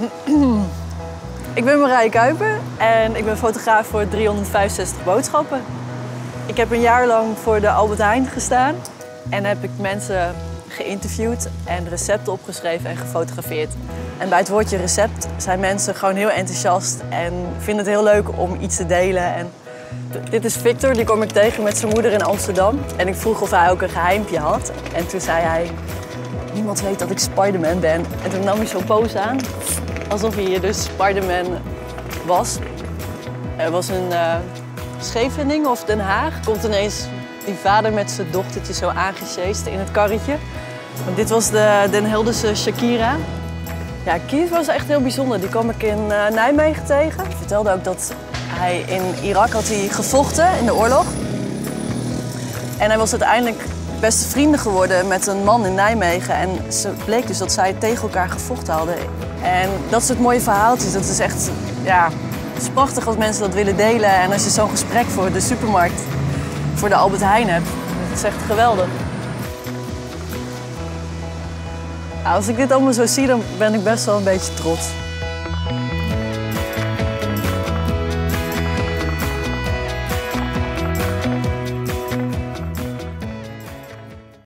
Ik ben Marije Kuiper en ik ben fotograaf voor 365 boodschappen. Ik heb een jaar lang voor de Albert Heijn gestaan en heb ik mensen geïnterviewd en recepten opgeschreven en gefotografeerd. En bij het woordje recept zijn mensen gewoon heel enthousiast en vinden het heel leuk om iets te delen. En dit is Victor, die kom ik tegen met zijn moeder in Amsterdam. En ik vroeg of hij ook een geheimpje had. En toen zei hij, niemand weet dat ik Spider-Man ben. En toen nam hij zo'n pose aan, alsof hij dus Spider-Man was. Er was een uh, of Den Haag. Komt ineens die vader met zijn dochtertje zo aangesjeest in het karretje. Want dit was de Den Helderse Shakira. Ja, Keith was echt heel bijzonder. Die kwam ik in uh, Nijmegen tegen. Hij vertelde ook dat hij in Irak had hij gevochten in de oorlog. En hij was uiteindelijk beste vrienden geworden met een man in Nijmegen. En ze bleek dus dat zij tegen elkaar gevochten hadden. En dat soort mooie verhaaltjes, dat is echt, ja, het is prachtig als mensen dat willen delen. En als je zo'n gesprek voor de supermarkt, voor de Albert Heijn hebt. Dat is echt geweldig. Nou, als ik dit allemaal zo zie, dan ben ik best wel een beetje trots.